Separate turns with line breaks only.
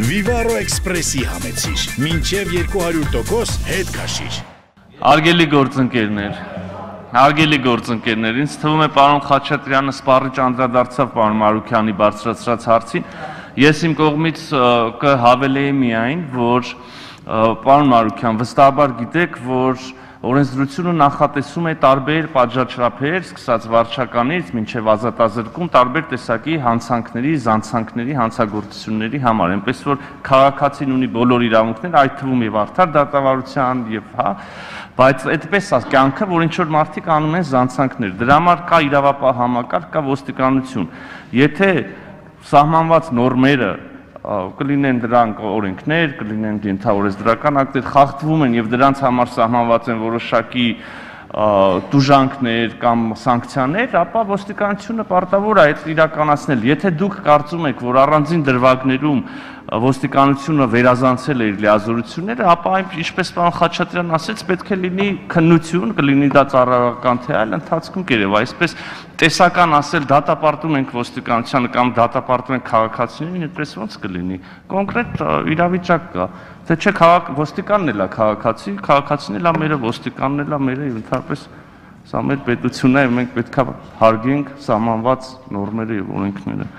Vivaro Express-ի համեցիր։ Մինչև 200% հետ քաշիր։
Արգելի գործընկերներ, Հարգելի գործընկերներ, ինձ թվում է պարոն Խաչատրյանը սպառիչ անդրադարձավ պարոն Մարուկյանի բարձրացրած հարցին։ Ես իմ կողմից կհավելեի միայն, որ պարոն Մարուկյան, վստահաբար գիտեք, որ օրենսդրությունը նախատեսում է տարբեր պատժաչափեր, սկսած վարչականից մինչև ազատազրկում, տարբեր տեսակի հանցանքների, զանցանքների, հանցագործությունների համար, այնպես որ քաղաքացին ունի բոլոր իրավունքներ, այդ թվում եւ արդար դատավարության եւ հա, բայց այդպես է կյանքը, որ ինչ որ մարդիկ անում են զանցանքներ։ Դրա համար կա իրավապահ համակարգ, կա ոստիկանություն։ Եթե սահմանված նորմերը կլինեն դրանք օրենքներ, կլինեն ենթավորես դրական ակտեր, խախտվում են եւ դրանց համար սահմանված են որոշակի դուժանքներ կամ սանկցիաներ, ապա ոստիկանությունը պարտավոր է այդ իրականացնել։ Եթե դուք կարծում եք, որ առանձին դրվագներում ոստիկանությունը վերազանցել է իր լիազորությունները, ապա այն ինչպես պարոն Խաչատրյանն ասեց, պետք է լինի քննություն, կլինի դա ծառայական թե այլ ընթացքում կերև, այսպես տեսական ասել դատապարտում ենք ոստիկանությանը կամ դատապարտում ենք քաղաքացիներին, այդպես ո՞նց կլինի։ Կոնկրետ իրավիճակ կա։ Թե չէ քաղաք ոստիկանն էլ է քաղաքացի, քաղաքացին էլ է մերը, ոստիկանն էլ է մերը, ընդհանրապես սա մեր պետությունն է, մենք պետքա հարգենք սահմանված նորմերը եւ օրենքները։